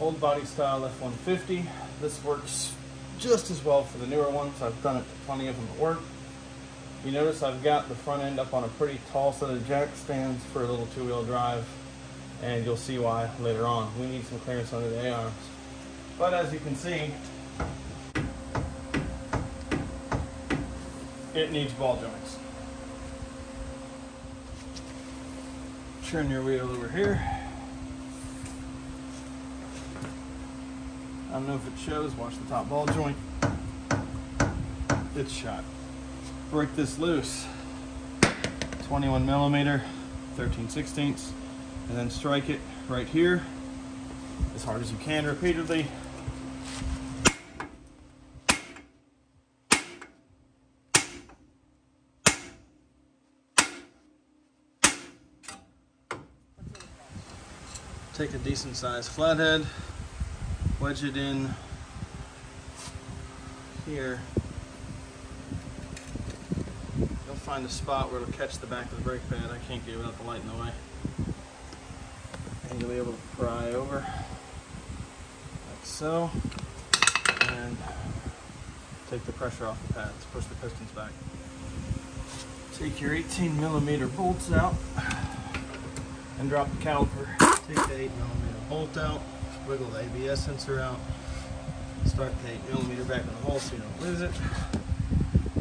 old body style F-150. This works just as well for the newer ones. I've done it plenty of them at work. You notice I've got the front end up on a pretty tall set of jack stands for a little two-wheel drive, and you'll see why later on. We need some clearance under the A-arms. But as you can see, it needs ball joints. Turn your wheel over here. I don't know if it shows, watch the top ball joint. It's shot. Break this loose. 21 millimeter, 13 sixteenths, and then strike it right here as hard as you can repeatedly. Take a decent sized flathead, wedge it in here. You'll find a spot where it'll catch the back of the brake pad. I can't get it without the light in the way. And you'll be able to pry over like so. And take the pressure off the pads, push the pistons back. Take your 18 millimeter bolts out and drop the caliper. Take the 8 millimeter bolt out, wiggle the ABS sensor out, start the 8 millimeter back in the hole so you don't lose it.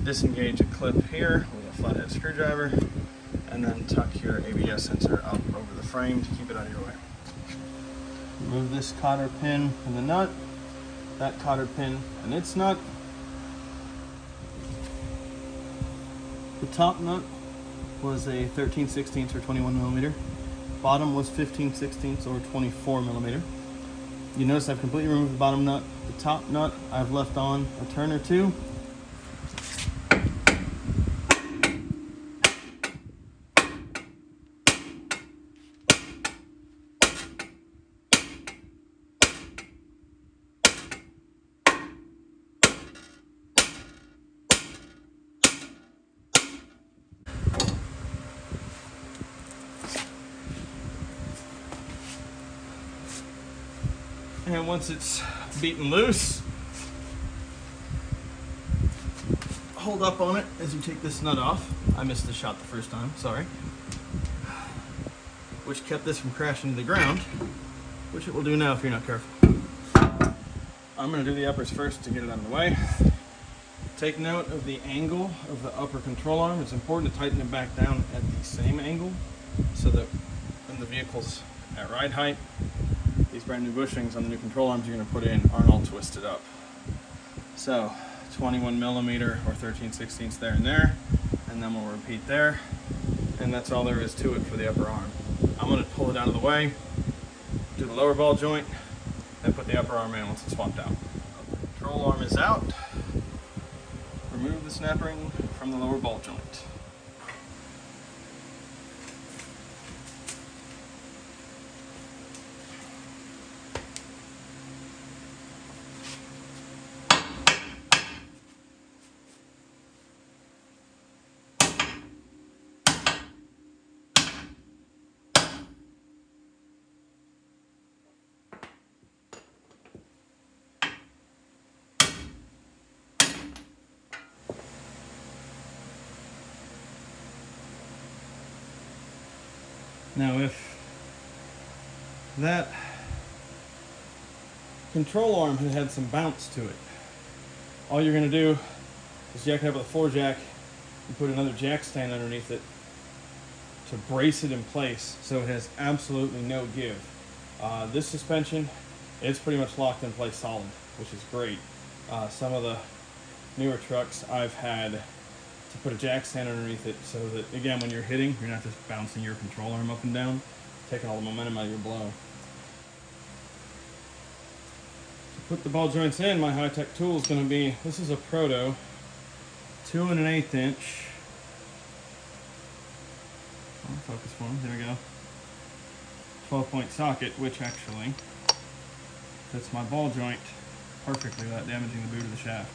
Disengage a clip here with a flathead screwdriver, and then tuck your ABS sensor up over the frame to keep it out of your way. Remove this cotter pin and the nut, that cotter pin and its nut. The top nut was a 13 16 or 21 millimeter. Bottom was 15 16 or 24 millimeter. You notice I've completely removed the bottom nut. The top nut I've left on a turn or two. And once it's beaten loose, hold up on it as you take this nut off. I missed the shot the first time, sorry. Which kept this from crashing to the ground, which it will do now if you're not careful. I'm gonna do the uppers first to get it out of the way. Take note of the angle of the upper control arm. It's important to tighten it back down at the same angle so that when the vehicle's at ride height, these brand new bushings on the new control arms you're going to put in aren't all twisted up. So 21 millimeter or 13 16ths there and there, and then we'll repeat there. And that's all there is to it for the upper arm. I'm going to pull it out of the way, do the lower ball joint, then put the upper arm in once it's swapped out. Control arm is out. Remove the snap ring from the lower ball joint. Now if that control arm had had some bounce to it, all you're going to do is jack it up with a floor jack and put another jack stand underneath it to brace it in place so it has absolutely no give. Uh, this suspension, it's pretty much locked in place solid, which is great. Uh, some of the newer trucks I've had to put a jack stand underneath it so that, again, when you're hitting, you're not just bouncing your control arm up and down, taking all the momentum out of your blow. To put the ball joints in, my high-tech tool is going to be, this is a Proto, two and an eighth inch. Focus one, there we go. 12 point socket, which actually fits my ball joint perfectly without damaging the boot of the shaft.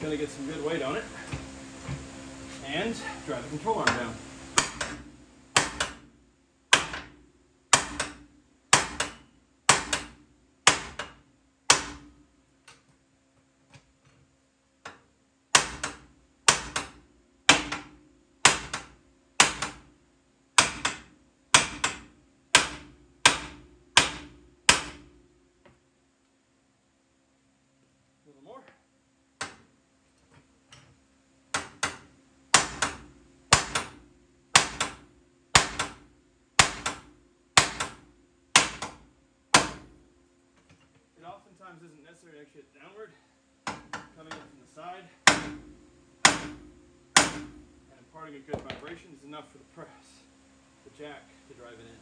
Gonna get some good weight on it. And drive the control arm down. A little more. It oftentimes isn't necessary to actually hit downward. Coming in from the side and imparting a good vibration is enough for the press, the jack, to drive it in.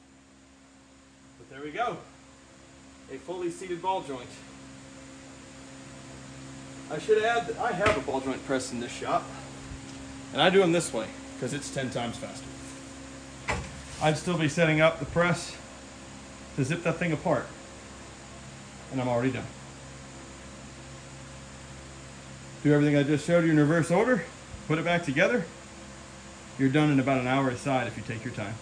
But there we go. A fully seated ball joint. I should add that I have a ball joint press in this shop. And I do them this way because it's 10 times faster. I'd still be setting up the press to zip that thing apart. And I'm already done. Do everything I just showed you in reverse order, put it back together. You're done in about an hour aside if you take your time.